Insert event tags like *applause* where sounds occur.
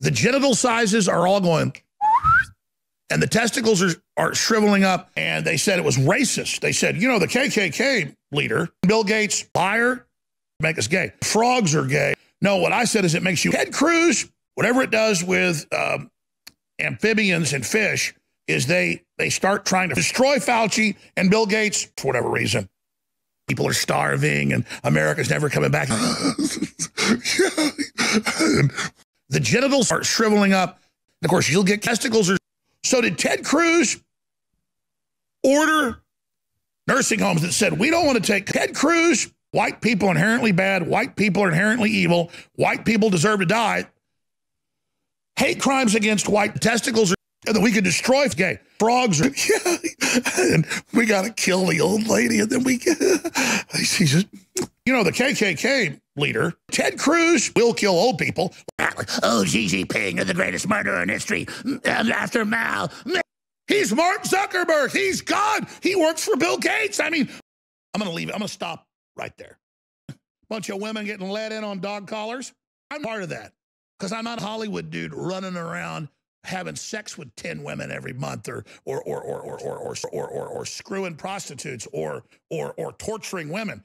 The genital sizes are all going, and the testicles are, are shriveling up. And they said it was racist. They said, you know, the KKK leader, Bill Gates, liar, make us gay. Frogs are gay. No, what I said is it makes you head cruise, whatever it does with um, amphibians and fish, is they they start trying to destroy Fauci and Bill Gates for whatever reason. People are starving and America's never coming back. *laughs* the genitals are shriveling up. Of course, you'll get testicles. Or, so did Ted Cruz order nursing homes that said, we don't want to take Ted Cruz, white people inherently bad, white people are inherently evil, white people deserve to die. Hate crimes against white testicles are that we could destroy gay frogs are, *laughs* yeah, and we got to kill the old lady and then we *laughs* she just you know the kkk leader ted cruz will kill old people. Oh xi jinping is the greatest murderer in history. Mm, after mao. Mm. He's mark zuckerberg. He's god. He works for bill gates. I mean i'm gonna leave it. I'm gonna stop right there. Bunch of women getting let in on dog collars. I'm part of that because i'm not a hollywood dude running around having sex with 10 women every month or or or or or or or or, or, or screwing prostitutes or or or torturing women.